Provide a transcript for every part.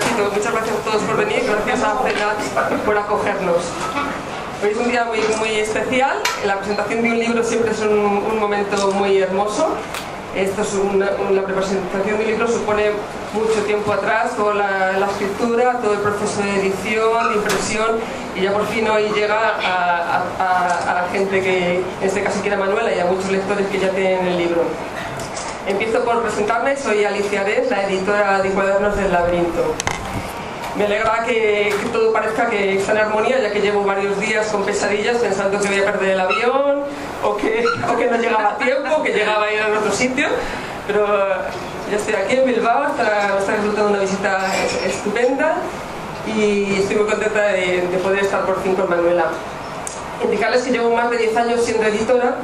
muchas gracias a todos por venir, gracias a CELAC por acogernos. Hoy es un día muy, muy especial, la presentación de un libro siempre es un, un momento muy hermoso. Esto es una, la presentación de un libro supone mucho tiempo atrás, toda la, la, escritura, todo el proceso de edición, de impresión, y ya por fin hoy llega a, a, a la gente que, en este caso quiere Manuela, y a muchos lectores que ya tienen el libro. Empiezo por presentarme, soy Alicia Ares, la editora de Cuadernos del Laberinto. Me alegra que, que, todo parezca que está en armonía, ya que llevo varios días con pesadillas pensando que voy a perder el avión, o que, o que no llegaba a tiempo, que llegaba a ir a otro sitio, pero ya estoy aquí en Bilbao, está, está resultando una visita estupenda y estoy muy contenta de, de poder estar por fin con Manuela. Indicarles que llevo más de 10 años siendo editora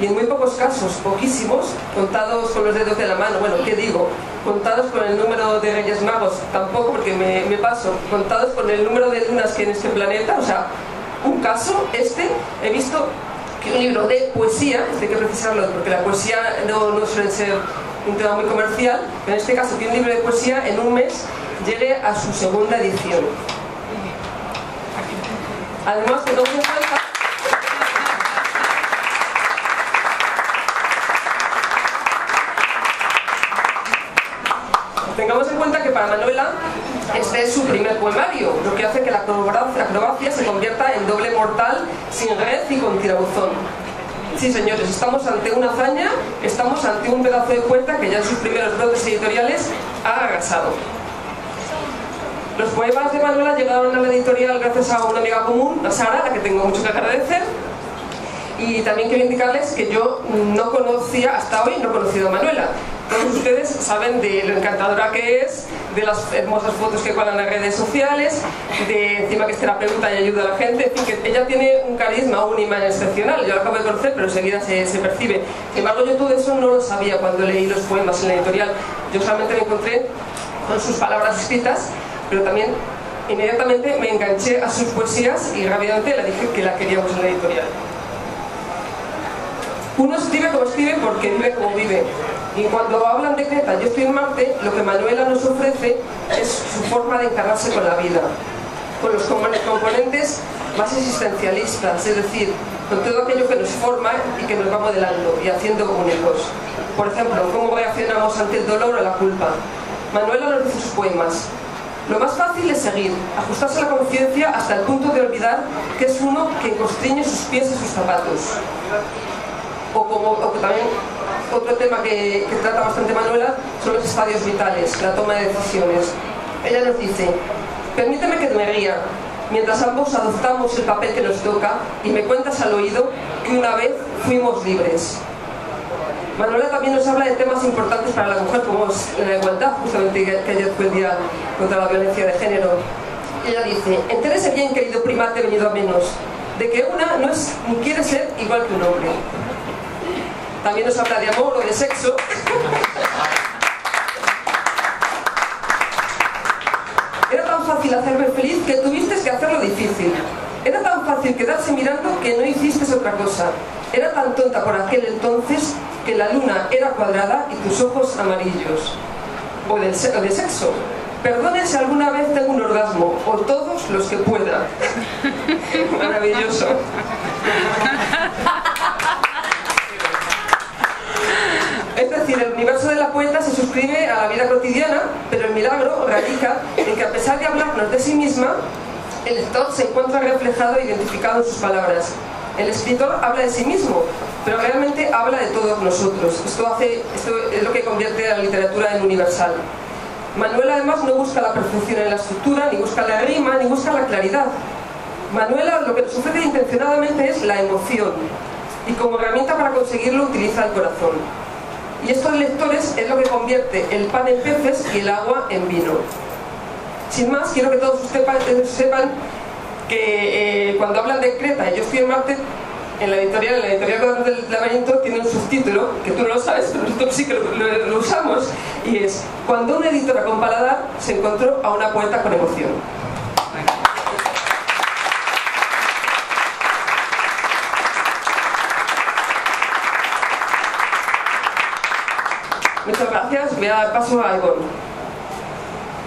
y en muy pocos casos, poquísimos, contados con los dedos de la mano, bueno, ¿qué digo? Contados con el número de Reyes Magos, tampoco porque me, paso, contados con el número de lunas que hay en este planeta, o sea, un caso, este, he visto que un libro de poesía, este hay que precisarlo porque la poesía no, no suele ser un tema muy comercial, pero en este caso que un libro de poesía en un mes llegue a su segunda edición. Además, que tengamos en cuenta Tengamos en cuenta que para Manuela este es su primer poemario, lo que hace que la acrobacia se convierta en doble mortal, sin red y con tirabuzón. Sí, señores, estamos ante una hazaña, estamos ante un pedazo de puerta que ya en sus primeros brotes editoriales ha arrasado. Los poemas de Manuela llegaron a la editorial gracias a una amiga común, a Sara, a la que tengo mucho que agradecer. Y también quiero indicarles que yo no conocía, hasta hoy no he conocido a Manuela. Todos ustedes saben de lo encantadora que es, de las hermosas fotos que cuelan en redes sociales, de encima que es terapeuta y ayuda a la gente, en fin, que ella tiene un carisma, un imán excepcional. Yo la acabo de conocer, pero enseguida se, se percibe. Sin embargo, yo todo eso no lo sabía cuando leí los poemas en la editorial. Yo solamente me encontré con sus palabras escritas, pero también inmediatamente me enganché a sus poesías y rápidamente le dije que la queríamos en la editorial. Uno escribe como escribe porque vive como vive. Y cuando hablan de Creta, yo estoy en Marte, lo que Manuela nos ofrece es su forma de encargarse con la vida, con los componentes más existencialistas, es decir, con todo aquello que nos forma y que nos va modelando y haciendo únicos. Por ejemplo, cómo reaccionamos ante el dolor o la culpa. Manuela nos dice sus poemas. Lo más fácil es seguir, ajustarse la conciencia hasta el punto de olvidar que es uno que constriñe sus pies y sus zapatos o como o que también otro tema que, trata bastante Manuela son los estadios vitales, la toma de decisiones. Ella nos dice, permíteme que me ría, mientras ambos adoptamos el papel que nos toca y me cuentas al oído que una vez fuimos libres. Manuela también nos habla de temas importantes para la mujer, como es la igualdad, justamente que ayer fue el día contra la violencia de género. Ella dice, entérese bien, querido primate venido a menos, de que una no es quiere ser igual que un hombre también nos habla de amor o de sexo. Era tan fácil hacerme feliz que tuviste que hacerlo difícil. Era tan fácil quedarse mirando que no hiciste otra cosa. Era tan tonta por aquel entonces que la luna era cuadrada y tus ojos amarillos. O de sexo. Perdone si alguna vez tengo un orgasmo, o todos los que pueda. Maravilloso. Es decir, el universo de la poeta se suscribe a la vida cotidiana, pero el milagro radica en que a pesar de hablarnos de sí misma, el lector se encuentra reflejado e identificado en sus palabras. El escritor habla de sí mismo, pero realmente habla de todos nosotros. Esto, hace, esto es lo que convierte a la literatura en universal. Manuela además no busca la perfección en la estructura, ni busca la rima, ni busca la claridad. Manuela lo que nos intencionadamente es la emoción, y como herramienta para conseguirlo utiliza el corazón. Y estos lectores es lo que convierte el pan en peces y el agua en vino. Sin más, quiero que todos ustedes sepan que eh, cuando hablan de Creta y yo estoy en Marte, en la editorial, en la editorial del laberinto tiene un subtítulo, que tú no lo sabes, pero nosotros sí que lo, usamos, y es Cuando una editora con paladar se encontró a una poeta con emoción. Muchas gracias. Voy a dar paso a Ivonne.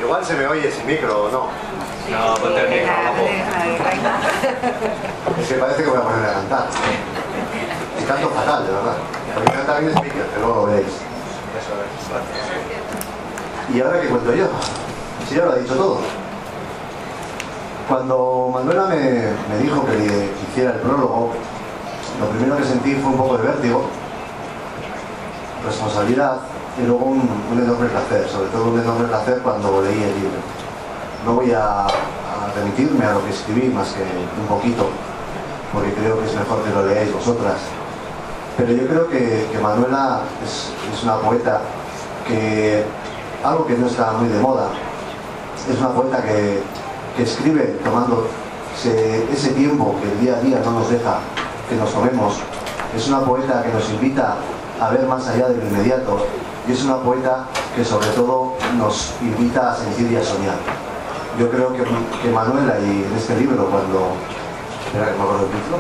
Igual se me oye sin micro o no. No, ponte el micro, Es que parece que voy a poner a cantar. Y canto fatal, de verdad. Porque canta bien speaker, que luego lo veréis. Eso es, gracias. ¿Y ahora qué cuento yo? Si ya lo ha dicho todo. Cuando Manuela me, me dijo que le hiciera el prólogo, lo primero que sentí fue un poco de vértigo, responsabilidad y luego un, un enorme placer, sobre todo un enorme placer cuando leí el libro. No voy a, a remitirme a lo que escribí más que un poquito, porque creo que es mejor que lo leáis vosotras. Pero yo creo que, que Manuela es, una poeta que, algo que no está muy de moda, es una poeta que, que escribe tomando ese, tiempo que el día a día no nos deja que nos tomemos. Es una poeta que nos invita a ver más allá del inmediato y es una poeta que sobre todo nos invita a sentir y a soñar. Yo creo que, que Manuela y en este libro cuando... Espera que me acuerdo el título.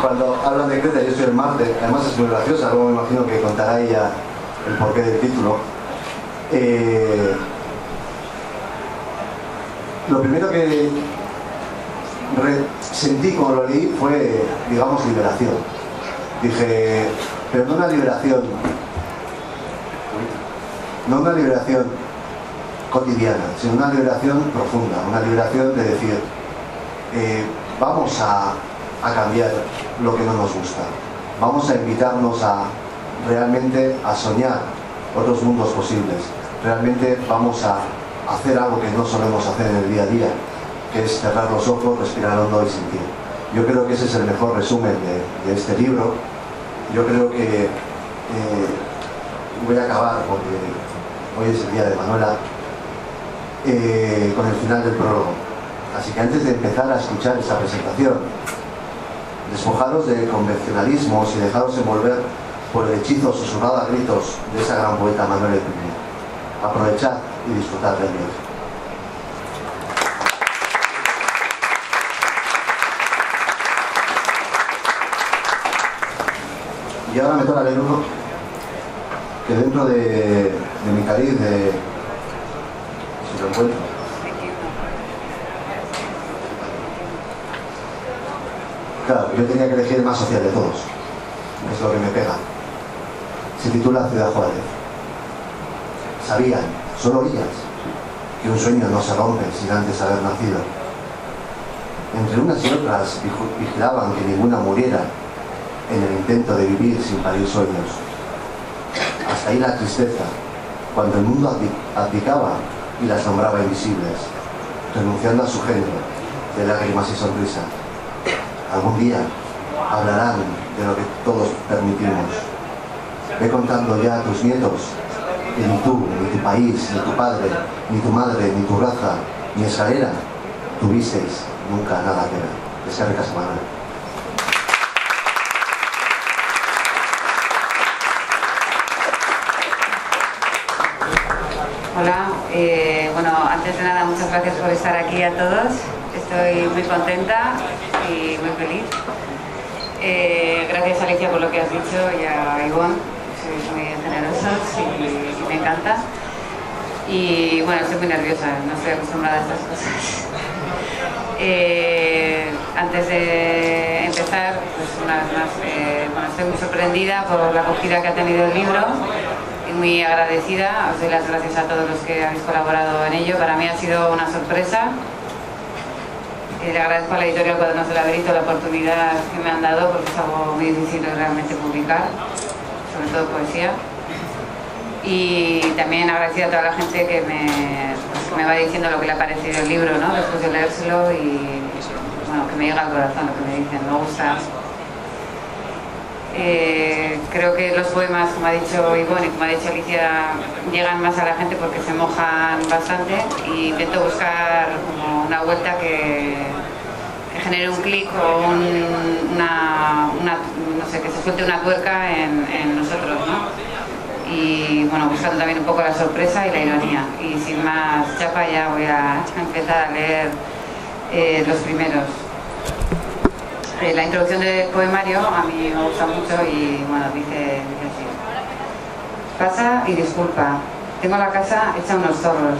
Cuando hablan de Creta, yo soy el Marte, además es muy graciosa, luego me imagino que contará ella el porqué del título. Eh, lo primero que sentí cuando lo leí fue, digamos, liberación. Dije, pero no una liberación, no una liberación cotidiana, sino una liberación profunda, una liberación de decir, eh, vamos a, cambiar lo que no nos gusta, vamos a invitarnos a realmente a soñar otros mundos posibles, realmente vamos a hacer algo que no solemos hacer en el día a día, que es cerrar los ojos, respirar hondo y sentir. Yo creo que ese es el mejor resumen de, de este libro. Yo creo que eh, voy a acabar porque hoy es el día de Manuela eh, con el final del prólogo. Así que antes de empezar a escuchar esta presentación, despojaros de convencionalismos y dejaros envolver por el hechizo susurrado a gritos de esa gran poeta Manuel Epinel. Aprovechad y disfrutad del viaje. Y ahora me toca leer uno que dentro de, de mi cariz, de, si lo encuentro, Claro, yo tenía que elegir el más social de todos. Es lo que me pega. Se titula Ciudad Juárez. Sabían, solo ellas, que un sueño no se rompe sin antes haber nacido. Entre unas y otras vigilaban que ninguna muriera en el intento de vivir sin parir sueños. Hasta ahí la tristeza, cuando el mundo abdi- abdicaba y las nombraba invisibles, renunciando a su género de lágrimas y sonrisa algún día hablarán de lo que todos permitimos. Ve contando ya a tus nietos que ni tú, ni tu país, ni tu padre, ni tu madre, ni tu raza, ni escalera tuvisteis nunca nada que ver. Descarga Manuel. Hola, eh, bueno, antes de nada muchas gracias por estar aquí a todos. Estoy muy contenta y muy feliz. Eh, gracias Alicia por lo que has dicho y a Ivonne, sois muy generosos y, me encanta. Y bueno, estoy muy nerviosa, no estoy acostumbrada a estas cosas. Eh, antes de empezar, pues una vez más, eh, bueno, estoy muy sorprendida por la acogida que ha tenido el libro muy agradecida. Os doy las gracias a todos los que habéis colaborado en ello. Para mí ha sido una sorpresa. Eh, le agradezco a la editorial Cuadernos del Laberinto la oportunidad que me han dado porque es algo muy difícil realmente publicar, sobre todo poesía. Y también agradecida a toda la gente que me, pues, me va diciendo lo que le ha parecido el libro, ¿no? después de leérselo y bueno, que me llega al corazón lo que me dicen, me gusta. Eh, creo que los poemas, como ha dicho Ivonne y como ha dicho Alicia, llegan más a la gente porque se mojan bastante y intento buscar como una vuelta que, genere un clic o un- una, no sé, que se suelte una tuerca en, en nosotros, ¿no? Y bueno, buscando también un poco la sorpresa y la ironía. Y sin más chapa ya voy a empezar a leer eh, los primeros. Eh, la introducción del poemario a mí me gusta mucho y bueno, dice, así. Pasa y disculpa. Tengo la casa hecha unos zorros.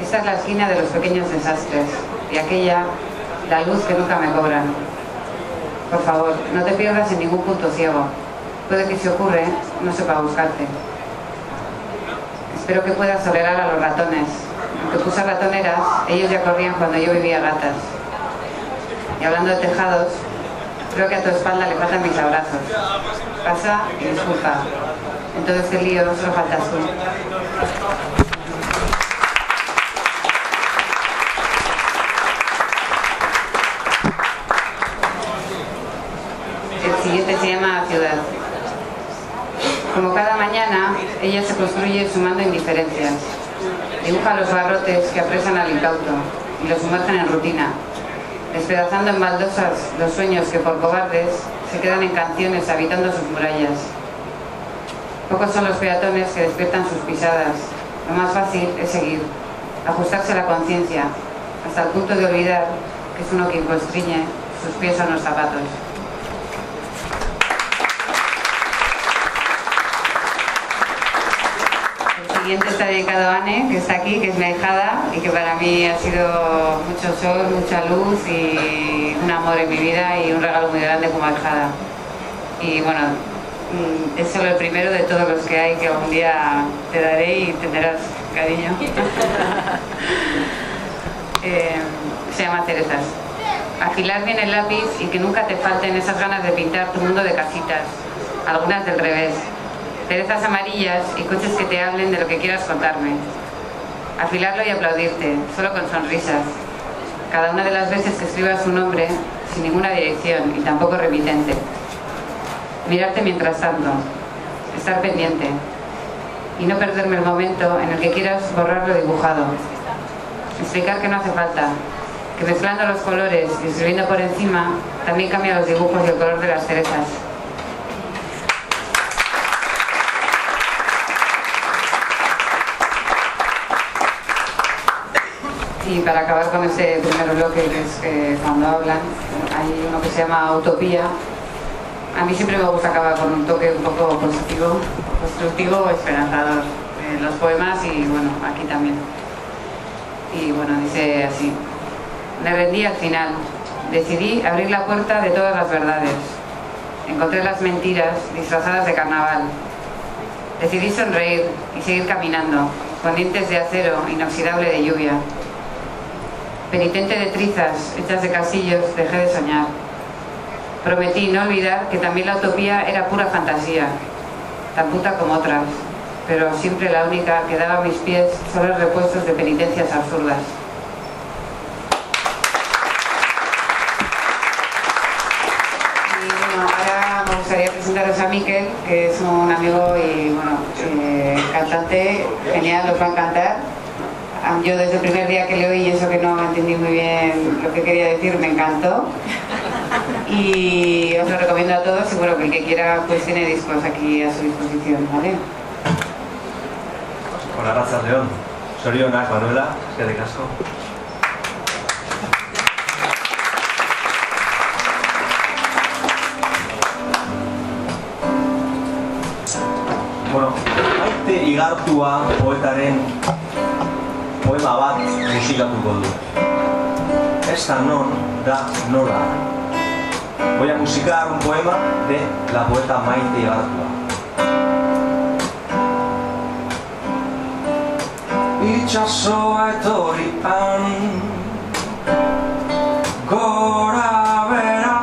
Esta es la esquina de los pequeños desastres y aquella, la luz que nunca me cobran. Por favor, no te pierdas en ningún punto ciego. Puede que si ocurre, no sepa buscarte. Espero que puedas tolerar a los ratones. Aunque puse ratoneras, ellos ya corrían cuando yo vivía gatas. Y hablando de tejados, creo que a tu espalda le faltan mis abrazos. Pasa y disculpa. En todo este lío solo faltas tú. El siguiente se llama Ciudad. Como cada mañana, ella se construye sumando indiferencias. Dibuja los barrotes que apresan al incauto y los sumergen en rutina, despedazando en baldosas los sueños que por cobardes se quedan en canciones habitando sus murallas. Pocos son los peatones que despiertan sus pisadas. Lo más fácil es seguir, ajustarse a la conciencia, hasta el punto de olvidar que es uno quien constriñe sus pies a los zapatos. Siguiente está dedicado a Anne, que está aquí, que es mi ahijada y que para mí ha sido mucho sol, mucha luz y un amor en mi vida y un regalo muy grande como ahijada. Y bueno, mm, es solo el primero de todos los que hay que algún día te daré y tendrás cariño. Eh, se llama Cerezas. Afilar bien el lápiz y que nunca te falten esas ganas de pintar tu mundo de casitas, algunas del revés. Cerezas amarillas y coches que te hablen de lo que quieras contarme. Afilarlo y aplaudirte, solo con sonrisas. Cada una de las veces que escribas un nombre, sin ninguna dirección y tampoco remitente. Mirarte mientras tanto, estar pendiente y no perderme el momento en el que quieras borrar lo dibujado. Explicar que no hace falta, que mezclando los colores y escribiendo por encima también cambia los dibujos y el color de las cerezas. Y para acabar con ese primer bloque, que es eh, cuando hablan, hay uno que se llama Utopía. A mí siempre me gusta acabar con un toque un poco positivo, constructivo, esperanzador. En los poemas y bueno, aquí también. Y bueno, dice así. Me rendí al final. Decidí abrir la puerta de todas las verdades. Encontré las mentiras disfrazadas de carnaval. Decidí sonreír y seguir caminando, con dientes de acero inoxidable de lluvia. Penitente de trizas hechas de casillos, dejé de soñar. Prometí no olvidar que también la utopía era pura fantasía, tan puta como otras, pero siempre la única que daba mis pies solo repuestos de penitencias absurdas. Ahora me gustaría presentaros a Miquel, que es un amigo y bueno, eh, cantante genial, os va a encantar. Yo desde el primer día que le oí eso que no entendí muy bien lo que quería decir, me encantó. Y os lo recomiendo a todos bueno, que el que quiera pues tiene discos aquí a su disposición, ¿vale? Hola, gracias, León. Sorionak, Manuela, eskerrik asko. Bueno, maite igartua poetaren poema bat musikatuko du. Ez da non, da nola. Voy a musicar un poema de la poeta Maite Igartua. Itxasoa etorrian Gora bera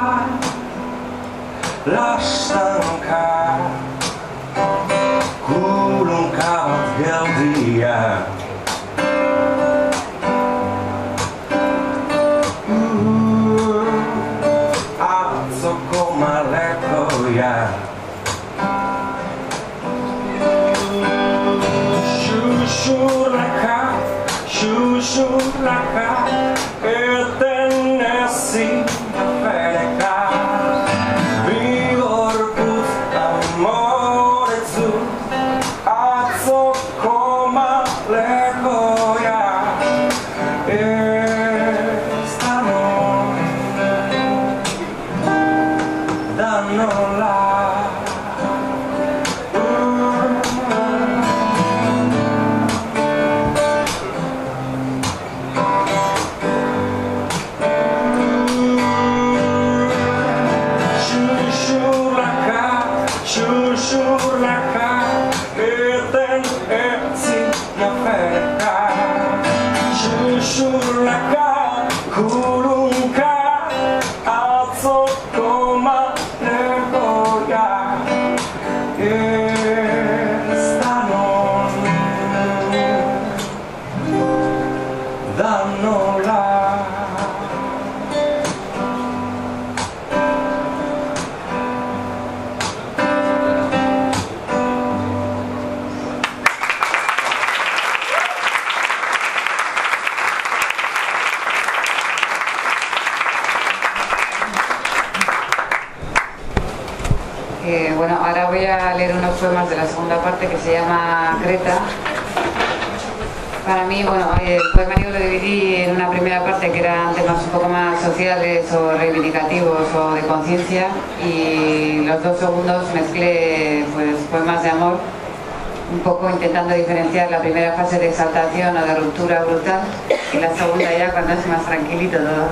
Lastanka Kulunka bat geldia special like I se llama Creta. Para mí, bueno, el poemario lo dividí en una primera parte que eran temas un poco más sociales o reivindicativos o de conciencia y los dos segundos mezclé pues, poemas de amor, un poco intentando diferenciar la primera fase de exaltación o de ruptura brutal y la segunda ya cuando es más tranquilito todo.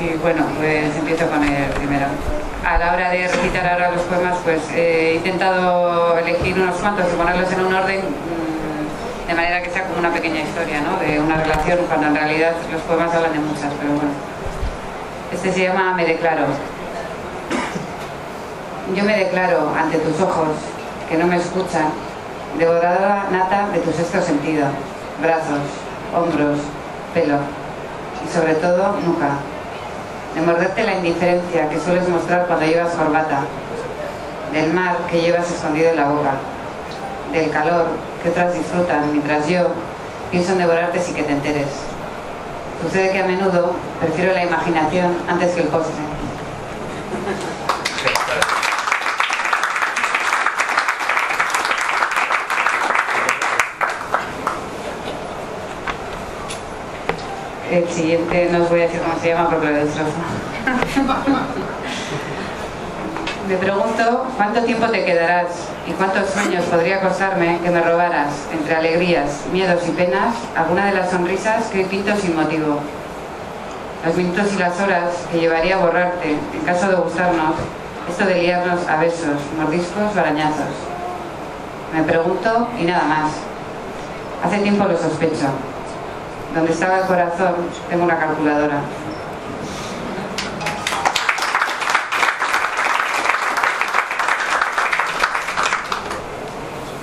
Y bueno, pues empiezo con el primero. A la hora de recitar ahora los poemas, pues eh, he intentado elegir unos cuantos y ponerlos en un orden mm, de manera que sea como una pequeña historia, ¿no? De una relación, cuando en realidad los poemas hablan de muchas, pero bueno. Este se llama Me declaro. Yo me declaro ante tus ojos, que no me escuchan, devoradora nata de tu sexto sentido, brazos, hombros, pelo y sobre todo nuca de morderte la indiferencia que sueles mostrar cuando llevas corbata, del mar que llevas escondido en la boca, del calor que otras disfrutan mientras yo pienso en devorarte sin que te enteres. Sucede que a menudo prefiero la imaginación antes que el postre. El siguiente no os voy a decir cómo se llama porque lo destrozo. Me pregunto cuánto tiempo te quedarás y cuántos sueños podría costarme que me robaras, entre alegrías, miedos y penas, alguna de las sonrisas que hoy pinto sin motivo. Los minutos y las horas que llevaría a borrarte, en caso de gustarnos, esto de liarnos a besos, mordiscos o arañazos. Me pregunto y nada más. Hace tiempo lo sospecho. Donde estaba el corazón, tengo una calculadora.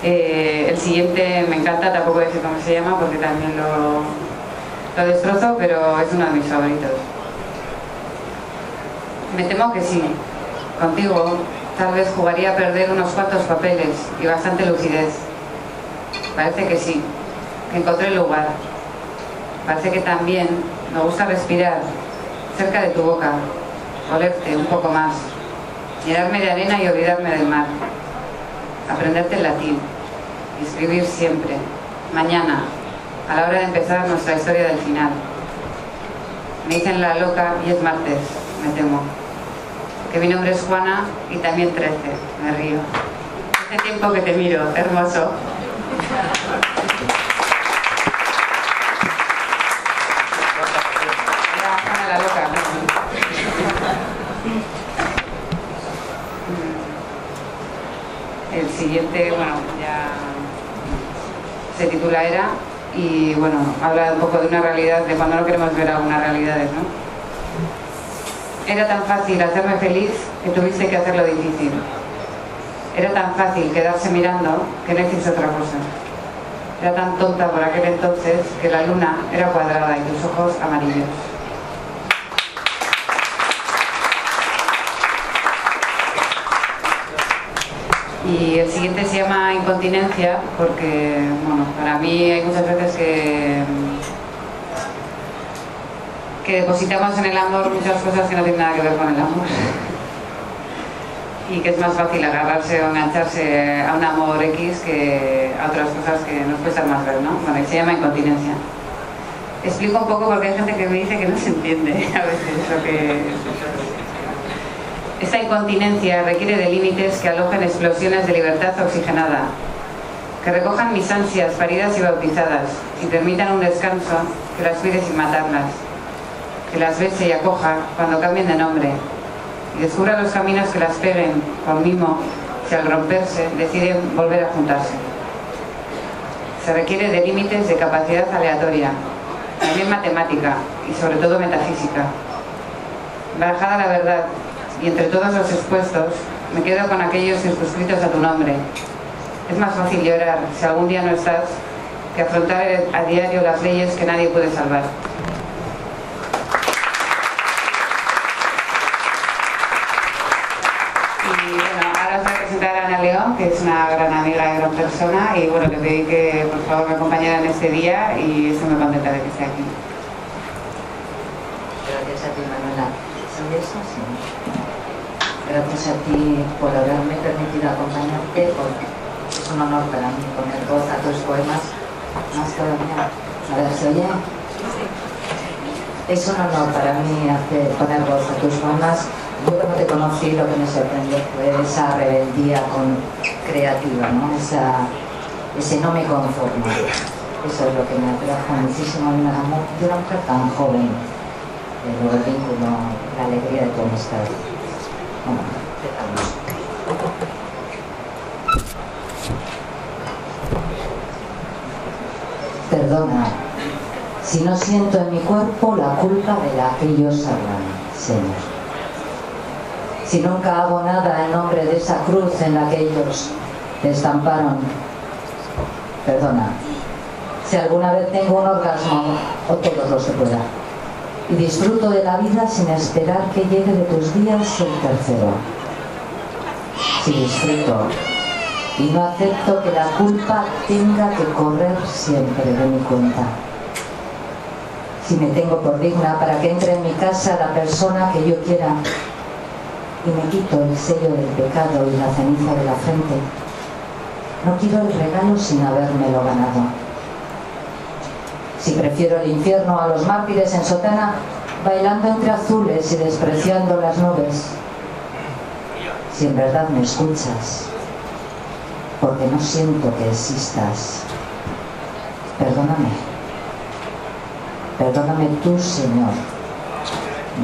Eh, el siguiente me encanta, tampoco decir cómo se llama porque también lo, lo destrozo, pero es uno de mis favoritos. Me temo que sí. Contigo tal vez jugaría a perder unos cuantos papeles y bastante lucidez. Parece que sí, que encontré el lugar. Parece que también me gusta respirar cerca de tu boca, olerte un poco más, llenarme de arena y olvidarme del mar, aprenderte el latín escribir siempre, mañana, a la hora de empezar nuestra historia del final. Me dicen la loca y es martes, me temo. Que mi nombre es Juana y también 13, me río. Hace tiempo que te miro, hermoso. Era Juana la loca. Mm. El siguiente, bueno, ya titula Era y bueno, habla un poco de una realidad, de cuando no queremos ver algunas realidades, ¿no? Era tan fácil hacerme feliz que tuviste que hacerlo difícil. Era tan fácil quedarse mirando que no hiciste otra cosa. Era tan tonta por aquel entonces que la luna era cuadrada y tus ojos amarillos. Y el siguiente se llama incontinencia porque, bueno, para mí hay muchas veces que, que depositamos en el amor muchas cosas que no tienen nada que ver con el amor. Y que es más fácil agarrarse o engancharse a un amor X que a otras cosas que nos cuestan más ver, ¿no? Bueno, y se llama incontinencia. Explico un poco porque hay gente que me dice que no se entiende a veces lo que, esta incontinencia requiere de límites que alojen explosiones de libertad oxigenada, que recojan mis ansias paridas y bautizadas y permitan un descanso que las cuide sin matarlas, que las bese y acoja cuando cambien de nombre y descubra los caminos que las peguen con mimo si al romperse deciden volver a juntarse. se requiere de límites de capacidad aleatoria, también matemática y sobre todo metafísica. Barajada la verdad y entre todos los expuestos, me quedo con aquellos circunscritos a tu nombre. Es más fácil llorar si algún día no estás que afrontar a diario las leyes que nadie puede salvar. Y bueno, ahora os voy a presentar a Ana León, que es una gran amiga y gran persona, y bueno, le pedí que por favor me acompañara en este día y estoy muy contenta de que esté aquí. Gracias a ti, Manuela. Sí. Gracias a ti por haberme permitido acompañarte, porque es un honor para mí poner voz a tus poemas, más todavía. A ver, ¿se oye? Es un honor para mí hacer, poner voz a tus poemas. Yo cuando te conocí lo que me sorprendió fue esa rebeldía con, creativa, ¿no? Esa, ese no me conformo. Eso es lo que me atrajo muchísimo de una, de una mujer tan joven. Luego el vínculo, la alegría de tu amistad. Perdona, si no siento en mi cuerpo la culpa de la que ellos hablan, Señor. Si nunca hago nada en nombre de esa cruz en la que ellos estamparon, perdona. Si alguna vez tengo un orgasmo, o todos los que pueda, y disfruto de la vida sin esperar que llegue de tus días el tercero. Si disfruto y no acepto que la culpa tenga que correr siempre de mi cuenta. Si me tengo por digna para que entre en mi casa la persona que yo quiera y me quito el sello del pecado y la ceniza de la frente, no quiero el regalo sin habérmelo ganado. Si prefiero el infierno a los mártires en sotana, bailando entre azules y despreciando las nubes, si en verdad me escuchas, porque no siento que existas. Perdóname. Perdóname tú, Señor.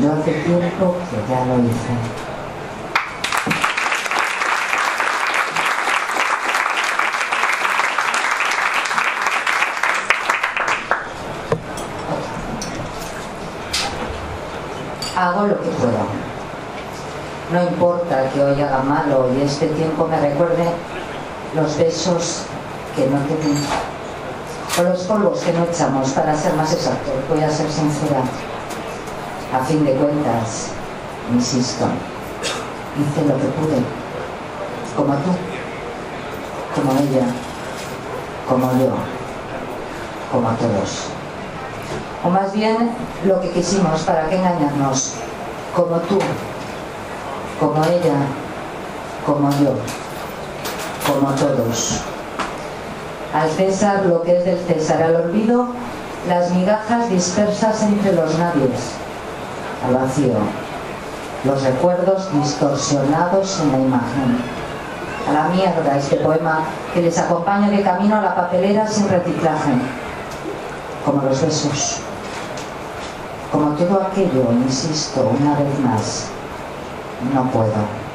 Yo hace tiempo que ya lo hice. Hago lo que puedo. No malo. Y este tiempo me recuerde los besos que no te di. O los polvos que no echamos, para ser más exacto, voy a ser sincera. A fin de cuentas, insisto, hice lo que pude, como tú, como ella, como yo, como todos. O más bien lo que quisimos, para qué engañarnos, como tú, como ella, como yo como todos. Al César lo que es del César, al olvido las migajas dispersas entre los nadies, al vacío, los recuerdos distorsionados en la imagen. A la mierda este poema que les acompaña de camino a la papelera sin reciclaje, como los besos, como todo aquello, insisto, una vez más, no puedo.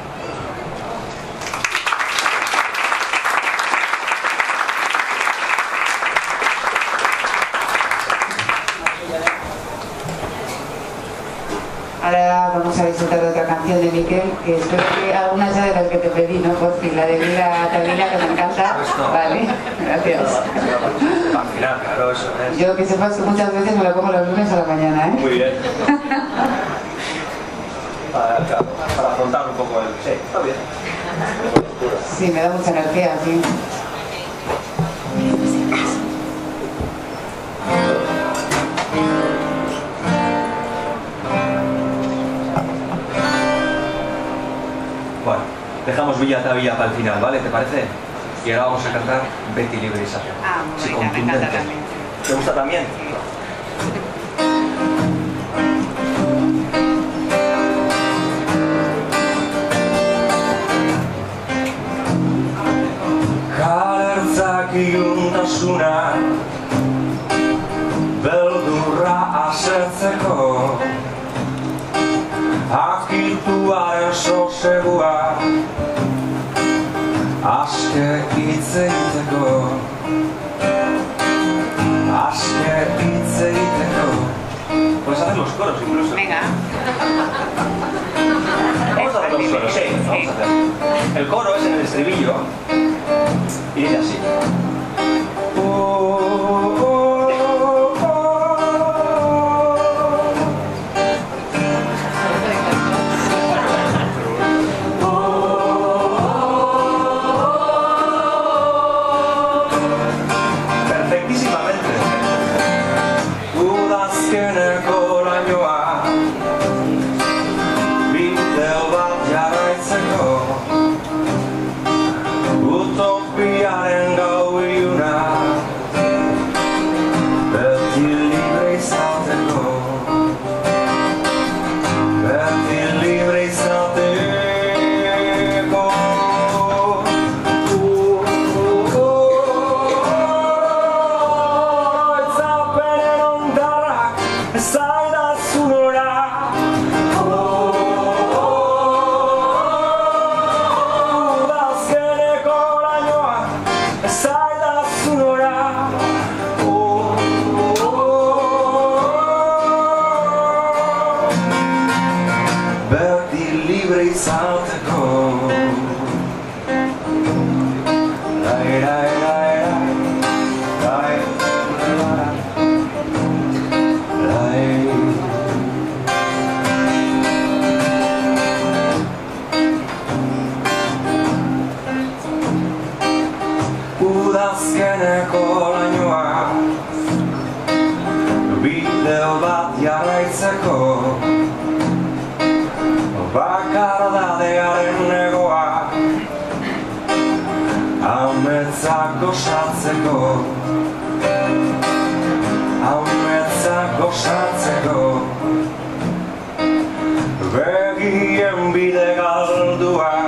Ahora vamos a disfrutar de otra canción de Miquel, que espero que alguna sea de las que te pedí, ¿no? Por fin, la de Mira Tabila, que me encanta. Vale, gracias. Al final, claro, eso es. Yo que sepas que muchas veces me lo pongo los lunes a la mañana, ¿eh? Muy bien. Para, para afrontar un poco el... Sí, está bien. Sí, me da mucha energía, sí. Dejamos Villa Tavilla para el final, ¿vale? ¿Te parece? Y ahora vamos a cantar Betty Libre y Sabia. Ah, Sí, bien, me encanta también. ¿Te gusta también? Kalertzak iluntasuna Beldurra asertzeko Akituaren sosegua Aşk etsin tako Aşk etsin tako Pues hacemos coros incluso Venga Vamos a hacer los coros, sí, vamos a hacer El coro es en el estribillo Y dice así. Oh Reggae en Videgal Duarte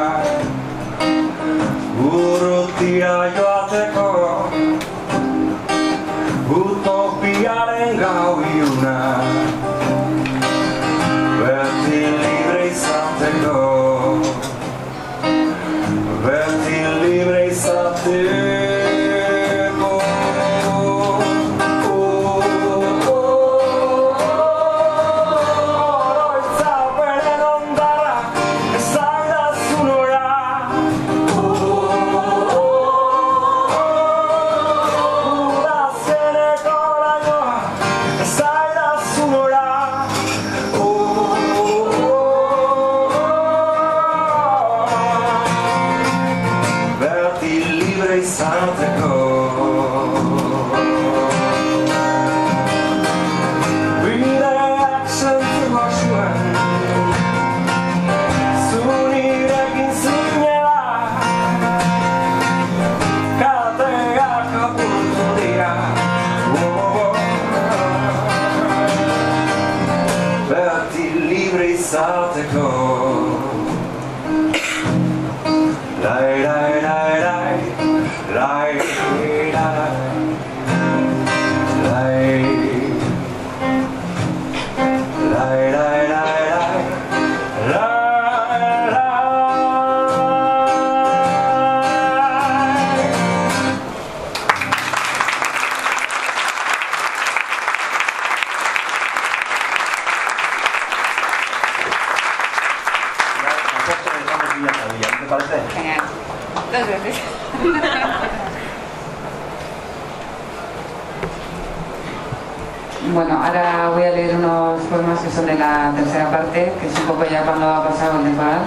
Bueno, ahora voy a leer unos poemas que son de la tercera parte, que es un poco ya cuando ha pasado el temporal.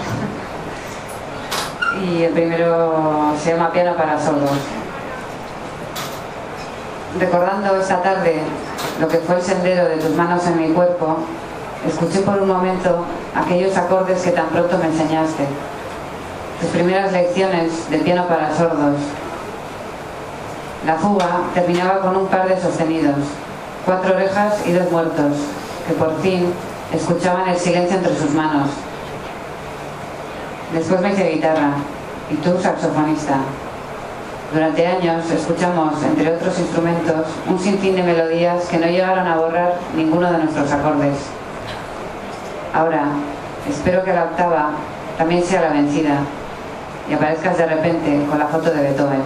Y el primero se llama Piano para sordos. Recordando esta tarde lo que fue el sendero de tus manos en mi cuerpo, escuché por un momento aquellos acordes que tan pronto me enseñaste. Tus primeras lecciones de piano para sordos. La fuga terminaba con un par de sostenidos, cuatro orejas y dos muertos, que por fin escuchaban el silencio entre sus manos. Después me hice guitarra y tú saxofonista. Durante años escuchamos, entre otros instrumentos, un sinfín de melodías que no llegaron a borrar ninguno de nuestros acordes. Ahora, espero que la octava también sea la vencida y aparezcas de repente con la foto de Beethoven.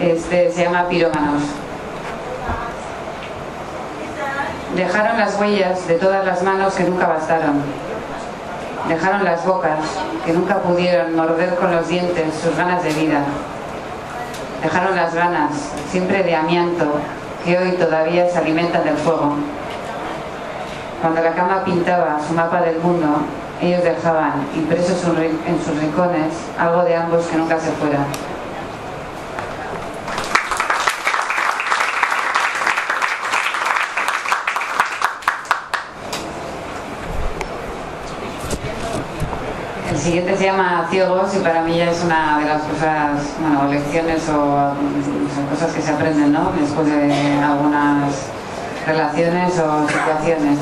Este se llama Pirómanos. Dejaron las huellas de todas las manos que nunca bastaron. Dejaron las bocas que nunca pudieron morder con los dientes sus ganas de vida Dejaron las ganas, siempre de amianto, que hoy todavía se alimentan del fuego. Cuando la cama pintaba su mapa del mundo, ellos dejaban impresos en sus rincones algo de ambos que nunca se fuera. Siguiente se llama Ciegos y para mí ya es una de las cosas, bueno, lecciones o son cosas que se aprenden, ¿no? Después de algunas relaciones o situaciones.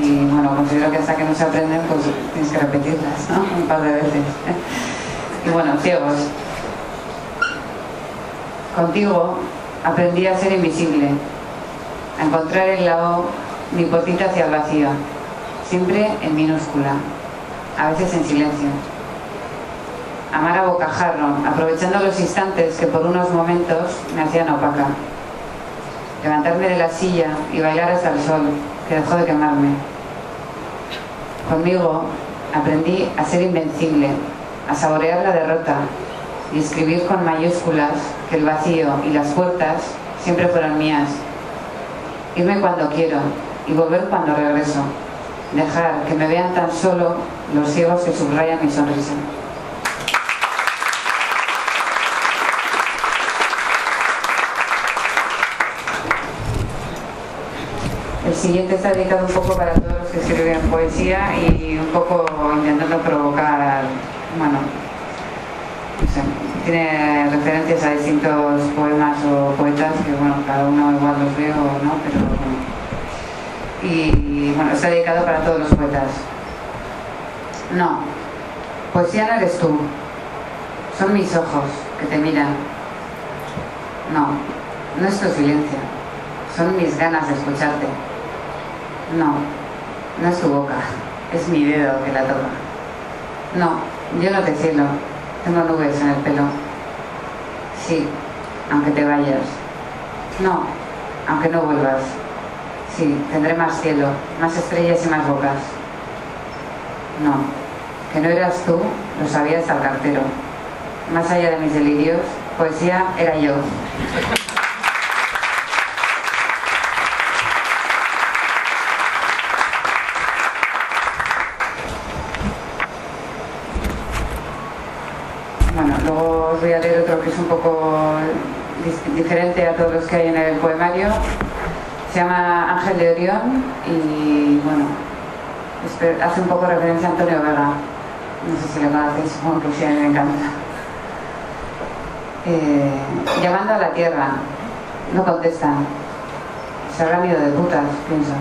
Y bueno, considero que hasta que no se aprenden, pues tienes que repetirlas, ¿no? Un par de veces. Y bueno, ciegos. Contigo aprendí a ser invisible, a encontrar el lado mi potita hacia el vacío, siempre en minúscula, a veces en silencio. Amar a bocajarro, aprovechando los instantes que por unos momentos me hacían opaca. Levantarme de la silla y bailar hasta el sol, que dejó de quemarme. Conmigo aprendí a ser invencible, a saborear la derrota y escribir con mayúsculas que el vacío y las puertas siempre fueron mías. Irme cuando quiero y volver cuando regreso. Dejar que me vean tan solo los ciegos que subrayan mi sonrisa. El siguiente está dedicado un poco para todos los que escriben poesía y un poco intentando provocar, bueno, no sé, tiene referencias a distintos poemas o poetas que, bueno, cada uno igual los veo, ¿no? Pero. Y, bueno, está dedicado para todos los poetas. No, poesía no eres tú, son mis ojos que te miran. No, no es tu silencio, son mis ganas de escucharte. No, no es tu boca, es mi dedo que la toca. No, yo no te cielo, tengo nubes en el pelo. Sí, aunque te vayas. No, aunque no vuelvas. Sí, tendré más cielo, más estrellas y más bocas. No, que no eras tú, lo sabía hasta el cartero. Más allá de mis delirios, poesía era yo. Bueno, luego os voy a leer otro que es un poco diferente a todos los que hay en el poemario. Se llama Ángel de Orión y bueno, hace un poco referencia a Antonio Vega. No sé si le conocéis, supongo que sí, a mí me encanta. Eh, llamando a la tierra, no contestan. Se habrán ido de putas, pienso.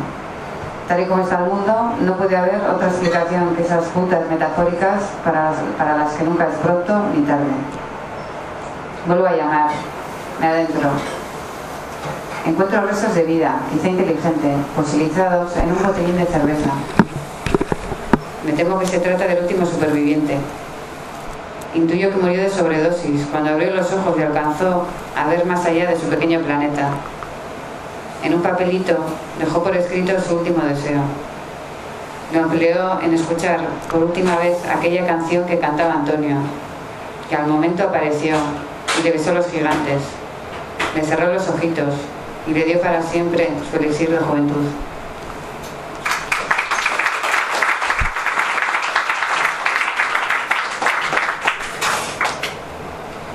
Tal y como está el mundo, no puede haber otra explicación que esas putas metafóricas para, para las que nunca es pronto ni tarde. Vuelvo a llamar, me adentro. Encuentro restos de vida, quizá inteligente, fosilizados en un botellín de cerveza. Me temo que se trata del último superviviente. Intuyo que murió de sobredosis cuando abrió los ojos y alcanzó a ver más allá de su pequeño planeta. En un papelito dejó por escrito su último deseo. Lo empleó en escuchar por última vez aquella canción que cantaba Antonio, que al momento apareció y le besó los gigantes. Le cerró los ojitos y le dio para siempre su elixir de juventud.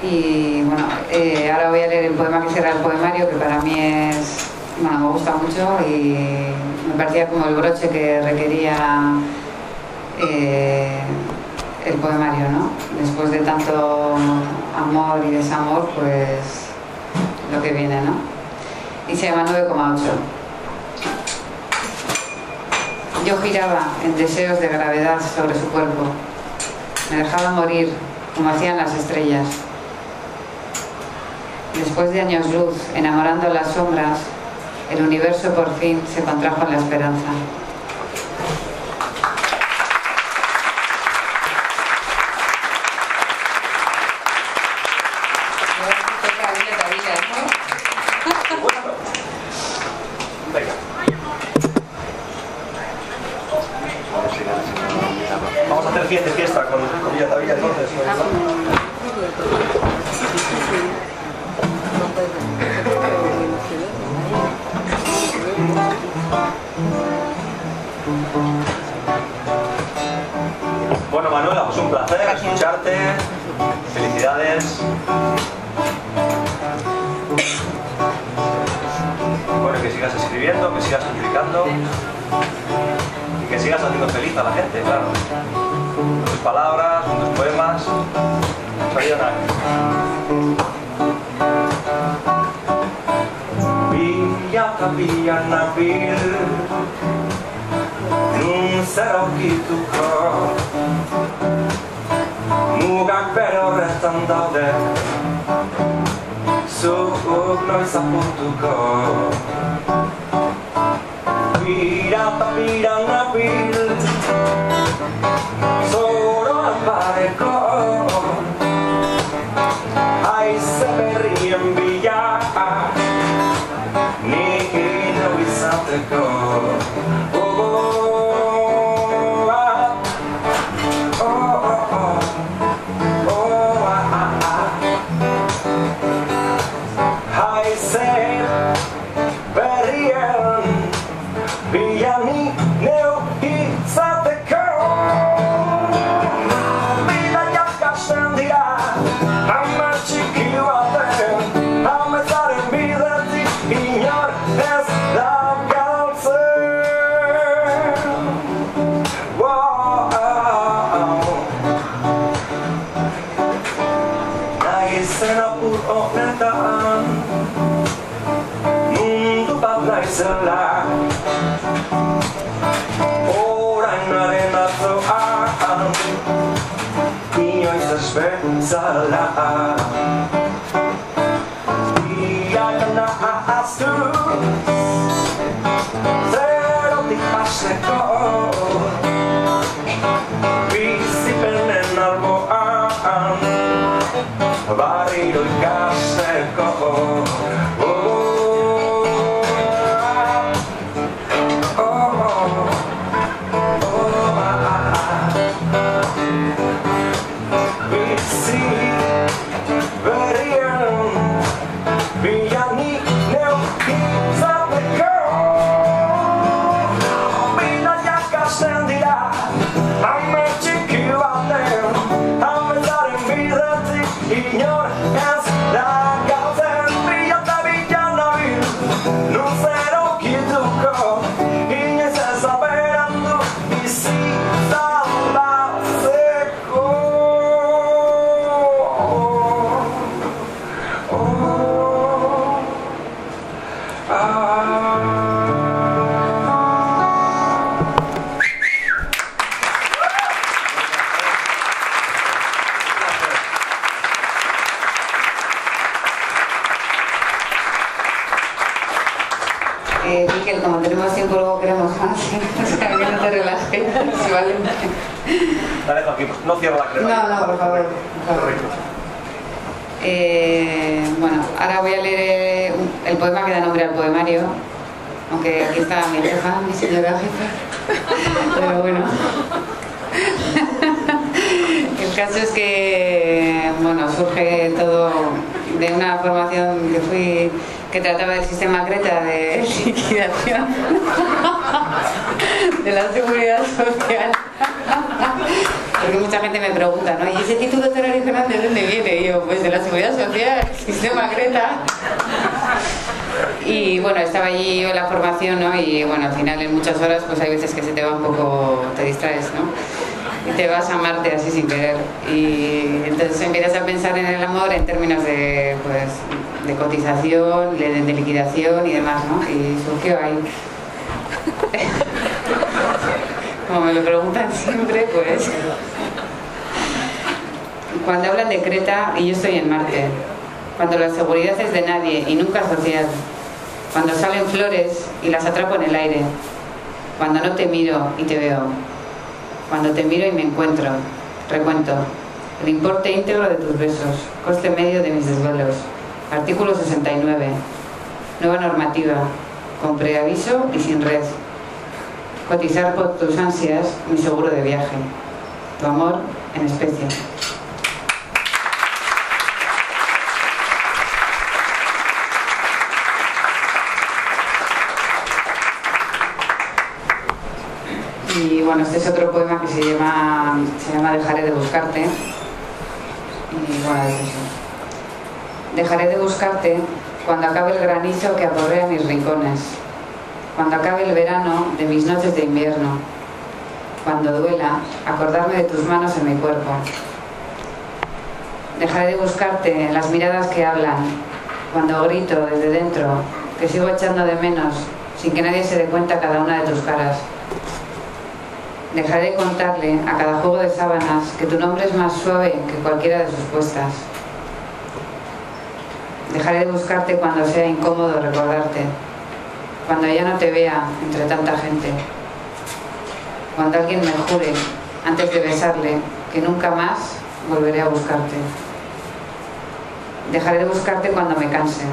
Y bueno, eh, ahora voy a leer el poema que será el poemario, que para mí es, bueno, me gusta mucho y me parecía como el broche que requería eh, el poemario, ¿no? Después de tanto amor y desamor, pues lo que viene, ¿no? Y se llama 9,8. Yo giraba en deseos de gravedad sobre su cuerpo. Me dejaba morir como hacían las estrellas. Después de años luz, enamorando las sombras, el universo por fin se contrajo en la esperanza. Bira eta bira nabil Zoro apareko Aize berrien bila Nik ino izateko Oh. Y bueno, al final en muchas horas pues hay veces que se te va un poco, te distraes, ¿no? Y te vas a Marte así sin querer. Y entonces empiezas a pensar en el amor en términos de, pues, de cotización, de, de liquidación y demás, ¿no? Y surgió ahí. Como me lo preguntan siempre, pues... Cuando hablan de Creta y yo estoy en Marte. Cuando la seguridad es de nadie y nunca social. Cuando salen flores y las atrapo en el aire. Cuando no te miro y te veo. Cuando te miro y me encuentro. Recuento. El importe íntegro de tus besos. Coste medio de mis desvelos. Artículo 69. Nueva normativa. con preaviso y sin red. Cotizar por tus ansias mi seguro de viaje. Tu amor en especie. Y bueno, este es otro poema que se llama, se llama Dejaré de buscarte. Y bueno, es eso. Dejaré de buscarte cuando acabe el granizo que aporrea mis rincones, cuando acabe el verano de mis noches de invierno, cuando duela acordarme de tus manos en mi cuerpo. Dejaré de buscarte en las miradas que hablan, cuando grito desde dentro que sigo echando de menos sin que nadie se dé cuenta cada una de tus caras. Dejaré de contarle a cada juego de sábanas que tu nombre es más suave que cualquiera de sus puestas. Dejaré de buscarte cuando sea incómodo recordarte, cuando ya no te vea entre tanta gente, cuando alguien me jure antes de besarle que nunca más volveré a buscarte. Dejaré de buscarte cuando me canse,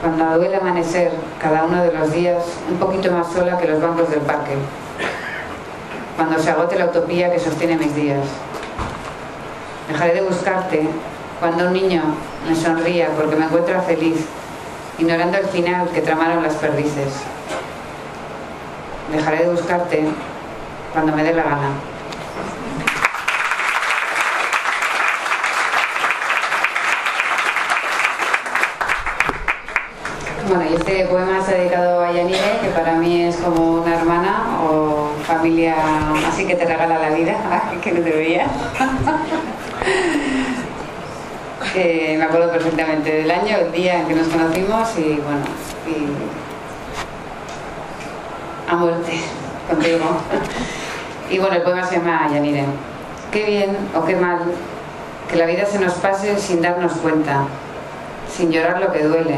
cuando duele amanecer cada uno de los días un poquito más sola que los bancos del parque, cuando se agote la utopía que sostiene mis días. Dejaré de buscarte cuando un niño me sonría porque me encuentra feliz, ignorando el final que tramaron las perdices. Dejaré de buscarte cuando me dé la gana. Bueno, y este poema se ha dedicado a Yanire, que para mí es como una hermana familia así que te regala la vida, que no te veía. Me acuerdo perfectamente del año, el día en que nos conocimos y bueno, y a muerte contigo. Y bueno, el poema se llama Yanire. Qué bien o qué mal que la vida se nos pase sin darnos cuenta, sin llorar lo que duele,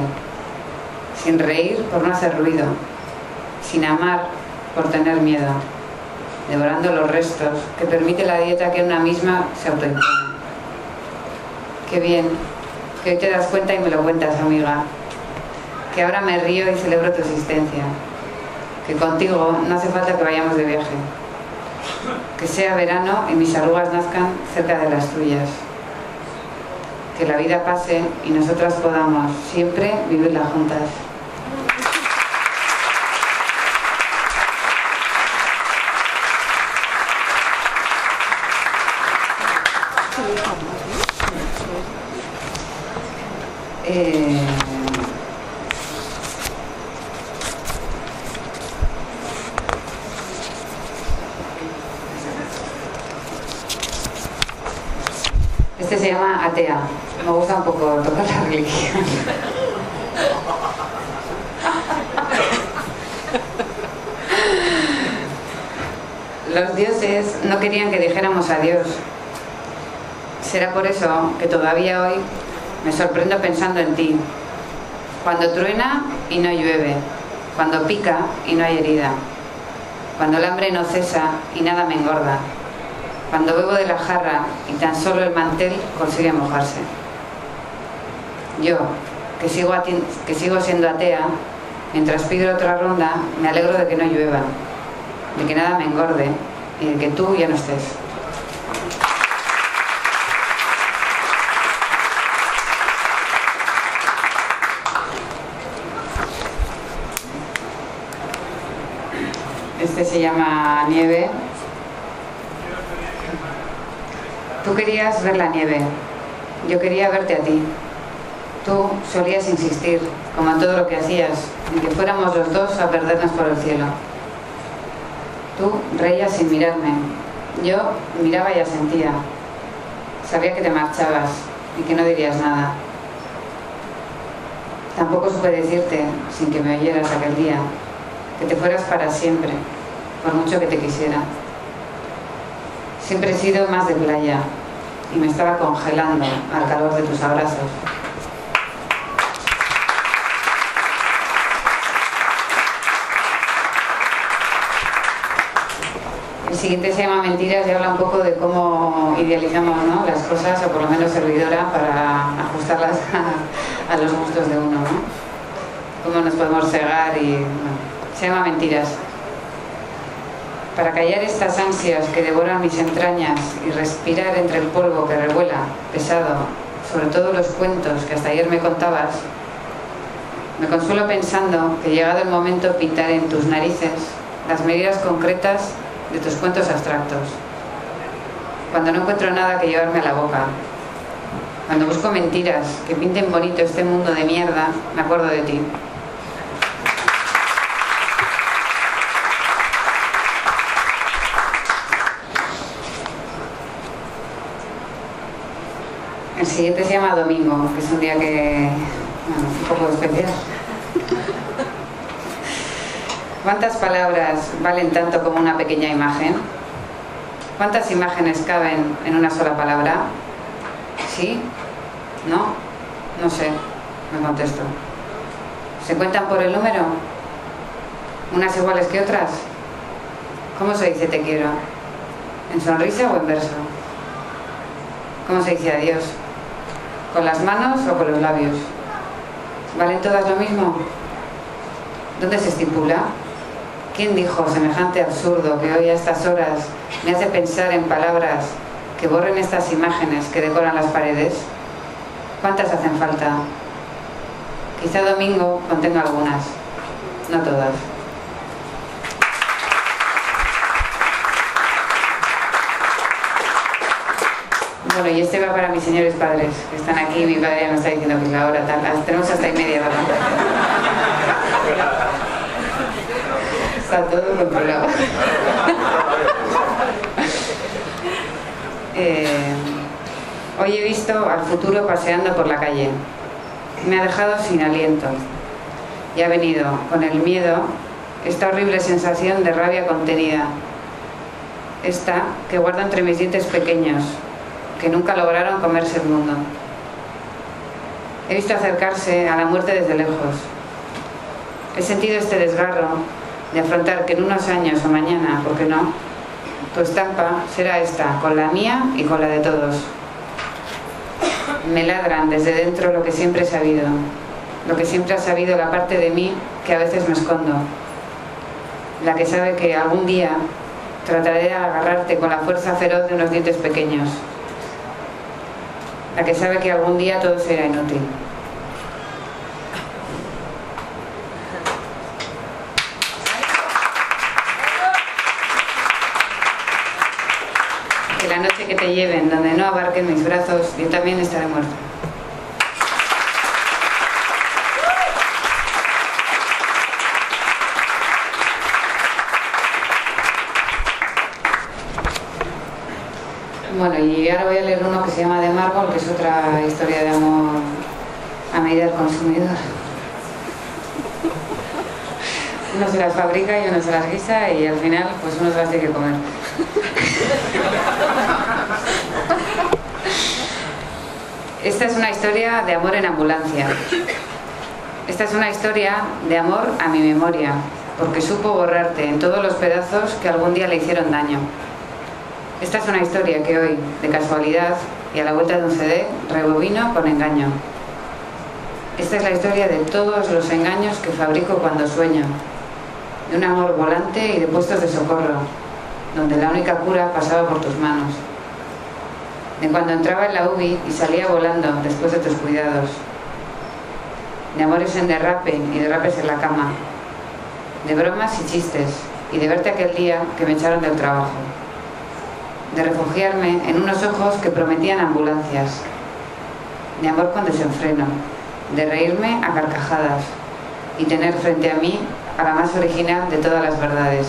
sin reír por no hacer ruido, sin amar por tener miedo, devorando los restos que permite la dieta que una misma se autoimpone. Qué bien, que hoy te das cuenta y me lo cuentas, amiga, que ahora me río y celebro tu existencia, que contigo no hace falta que vayamos de viaje, que sea verano y mis arrugas nazcan cerca de las tuyas, que la vida pase y nosotras podamos siempre vivirla juntas. Eh, Este se llama Atea. Me gusta un poco tocar la religión. Los dioses no querían que dijéramos adiós. Será por eso que todavía hoy me sorprendo pensando en ti. Cuando truena y no llueve, cuando pica y no hay herida, cuando el hambre no cesa y nada me engorda, cuando bebo de la jarra y tan solo el mantel consigue mojarse. Yo, que sigo, que sigo siendo atea, mientras pido otra ronda, me alegro de que no llueva, de que nada me engorde y de que tú ya no estés. Este se llama Nieve. Tú querías ver la nieve, yo quería verte a ti. Tú solías insistir, como en todo lo que hacías, en que fuéramos los dos a perdernos por el cielo. Tú reías sin mirarme, yo miraba y asentía. Sabía que te marchabas y que no dirías nada. Tampoco supe decirte, sin que me oyeras aquel día, que te fueras para siempre, por mucho que te quisiera. Siempre he sido más de playa y me estaba congelando al calor de tus abrazos. El siguiente se llama Mentiras y habla un poco de cómo idealizamos ¿no? las cosas, o por lo menos servidora, para ajustarlas a, los gustos de uno. ¿no? cómo nos podemos cegar y se llama Mentiras. Para callar estas ansias que devoran mis entrañas y respirar entre el polvo que revuela, pesado, sobre todo los cuentos que hasta ayer me contabas, me consuelo pensando que llegado el momento pintar en tus narices las medidas concretas de tus cuentos abstractos. Cuando no encuentro nada que llevarme a la boca, cuando busco mentiras que pinten bonito este mundo de mierda, me acuerdo de ti. El siguiente se llama Domingo, que es un día que, bueno, un poco especial. ¿Cuántas palabras valen tanto como una pequeña imagen? ¿Cuántas imágenes caben en una sola palabra? ¿Sí? ¿No? No sé, me contesto. ¿Se cuentan por el número? ¿Unas iguales que otras? ¿Cómo se dice te quiero? ¿En sonrisa o en verso? ¿Cómo se dice adiós? ¿Con las manos o con los labios? ¿Valen todas lo mismo? ¿Dónde se estipula? ¿Quién dijo semejante absurdo que hoy a estas horas me hace pensar en palabras que borren estas imágenes que decoran las paredes? ¿Cuántas hacen falta? Quizá domingo contenga algunas, no todas. Bueno, y este va para mis señores padres, que están aquí, mi padre me está diciendo que es la hora Tenemos hasta y media, ¿verdad? Está todo controlado. Eh, hoy he visto al futuro paseando por la calle. Me ha dejado sin aliento. Y ha venido con el miedo esta horrible sensación de rabia contenida. Esta que guardo entre mis dientes pequeños, que nunca lograron comerse el mundo. He visto acercarse a la muerte desde lejos. He sentido este desgarro de afrontar que en unos años o mañana, ¿por qué no? Tu estampa será esta, con la mía y con la de todos. Me ladran desde dentro lo que siempre he sabido, lo que siempre ha sabido la parte de mí que a veces me escondo, la que sabe que algún día trataré de agarrarte con la fuerza feroz de unos dientes pequeños, la que sabe que algún día todo será inútil. Que la noche que te lleven, donde no abarquen mis brazos, yo también estaré muerto. Bueno, y ahora voy a leer uno que se llama De Mármol, que es otra historia de amor a medida del consumidor. Uno se las fabrica y uno se las guisa y al final pues uno se las tiene que comer. Esta es una historia de amor en ambulancia. Esta es una historia de amor a mi memoria, porque supo borrarte en todos los pedazos que algún día le hicieron daño. Esta es una historia que hoy, de casualidad y a la vuelta de un CD, rebobino con engaño. Esta es la historia de todos los engaños que fabrico cuando sueño, de un amor volante y de puestos de socorro, donde la única cura pasaba por tus manos, de cuando entraba en la UBI y salía volando después de tus cuidados, de amores en derrape y derrapes en la cama, de bromas y chistes y de verte aquel día que me echaron del trabajo de refugiarme en unos ojos que prometían ambulancias, de amor con desenfreno, de reírme a carcajadas y tener frente a mí a la más original de todas las verdades.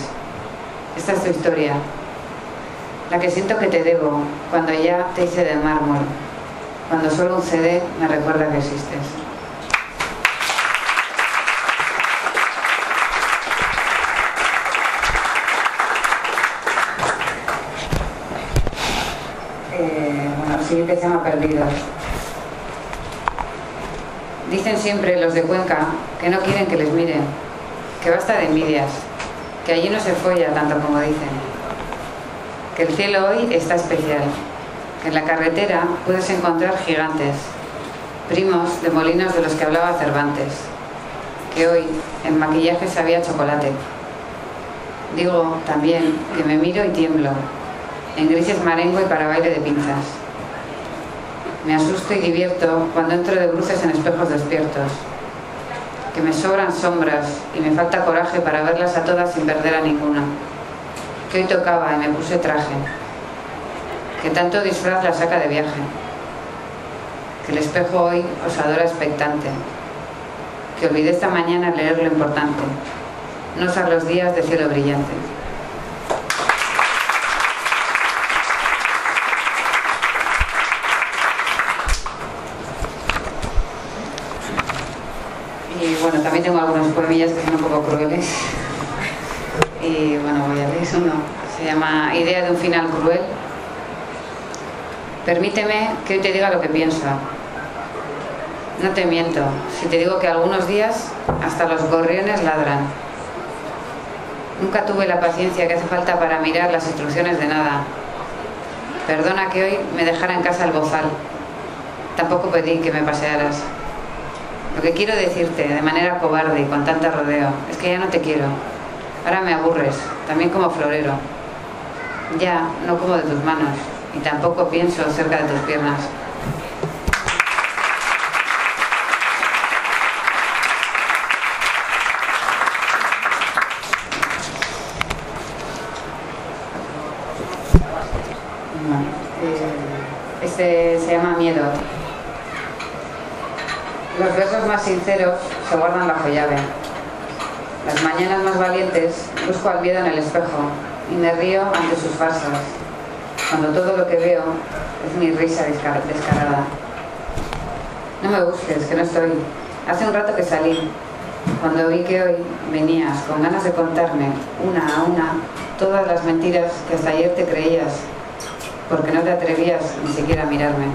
Esta es tu historia, la que siento que te debo cuando ya te hice de mármol, cuando solo un CD me recuerda que existes. Se llama Perdidos. Dicen siempre los de Cuenca que no quieren que les miren, que basta de envidias, que allí no se folla tanto como dicen, que el cielo hoy está especial, que en la carretera puedes encontrar gigantes, primos de molinos de los que hablaba Cervantes, que hoy el maquillaje sabía chocolate. Digo también que me miro y tiemblo, en grises marengo y para baile de pinzas. Me asusto y divierto cuando entro de bruces en espejos despiertos. Que me sobran sombras y me falta coraje para verlas a todas sin perder a ninguna. Que hoy tocaba y me puse traje. Que tanto disfraz la saca de viaje. Que el espejo hoy os adora expectante. Que olvidé esta mañana leer lo importante. No usar los días de cielo brillante. Y bueno, también tengo algunos poemillas que son un poco crueles. Y bueno, voy a leer uno. Se llama Idea de un final cruel. Permíteme que hoy te diga lo que pienso. No te miento, si te digo que algunos días hasta los gorriones ladran. Nunca tuve la paciencia que hace falta para mirar las instrucciones de nada. Perdona que hoy me dejara en casa el bozal. Tampoco pedí que me pasearas. Lo que quiero decirte de manera cobarde y con tanta rodeo es que ya no te quiero. Ahora me aburres, también como florero. Ya, no como de tus manos, y tampoco pienso cerca de tus piernas. Vale, eh, Este se llama Miedo. Los versos más se guardan bajo llave. Las mañanas más valientes busco al miedo en el espejo y me río ante sus farsas, cuando todo lo que veo es mi risa descar- descarada. No me busques, que no estoy. Hace un rato que salí, cuando vi que hoy venías con ganas de contarme una a una todas las mentiras que hasta ayer te creías, porque no te atrevías ni siquiera a mirarme.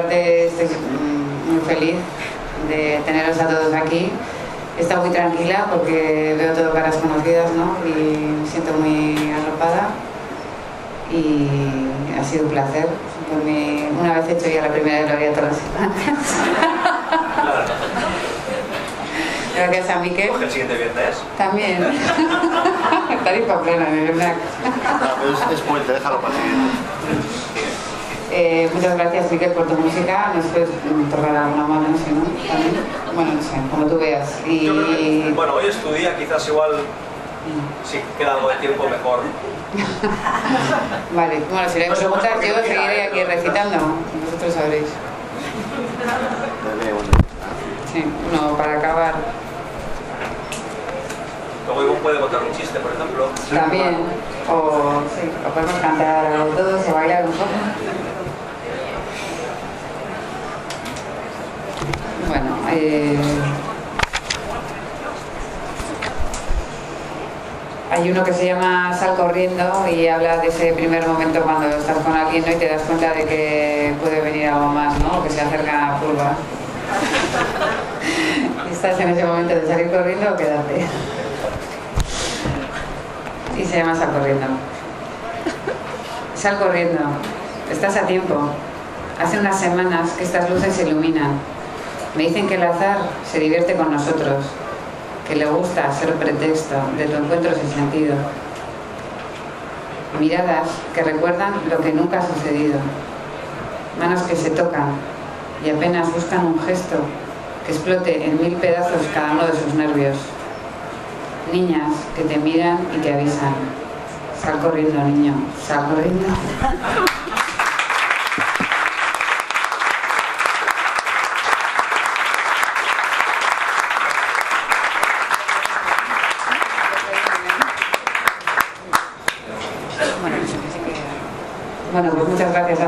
Parte estoy muy feliz de teneros a todos aquí. Está muy tranquila porque veo todo caras conocidas, ¿no? Y me siento muy arropada. Y ha sido un placer. Por mi- una vez hecho ya la primera vez lo haría todas las semanas. Gracias a Miquel. Porque el siguiente viernes. También. Tarifa plena, de verdad. Es, es puente, déjalo para el siguiente. Eh, muchas gracias, Miquel, por tu música. Nos puedes mm, tocar alguna mano, si no, también. Bueno, no sé, como tú veas. Yo creo que, Y bueno, hoy es tu día, quizás igual si queda algo de tiempo mejor. Vale, bueno, si no hay No sé, preguntas, yo no seguiré ¿eh? aquí recitando. Vosotros sabréis. Sí, uno para acabar. Luego puede contar un chiste, por ejemplo. También. O, sí, o podemos cantar todos o bailar un poco. Bueno, eh, hay uno que se llama Sal corriendo y habla de ese primer momento cuando estás con alguien y te das cuenta de que puede venir algo más, ¿no? que se acerca a curva. Estás en ese momento de salir corriendo o quedarte. Y se llama Sal corriendo. Sal corriendo. Estás a tiempo. Hace unas semanas que estas luces se iluminan. Me dicen que el azar se divierte con nosotros, que le gusta ser pretexto de tu encuentro sin sentido. Miradas que recuerdan lo que nunca ha sucedido. Manos que se tocan y apenas buscan un gesto que explote en mil pedazos cada uno de sus nervios. Niñas que te miran y te avisan. Sal corriendo, niño, sal corriendo. Bueno, pues muchas gracias